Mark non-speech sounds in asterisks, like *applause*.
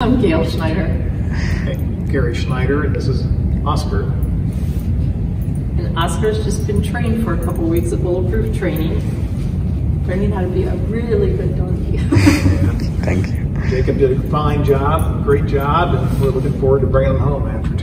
I'm Gail Schneider, Gary Schneider, and this is Oscar. and Oscar's just been trained for a couple weeks of bulletproof training, learning how to be a really good donkey. *laughs* Thank you. Jacob did a fine job, great job, and we're looking forward to bringing him home after.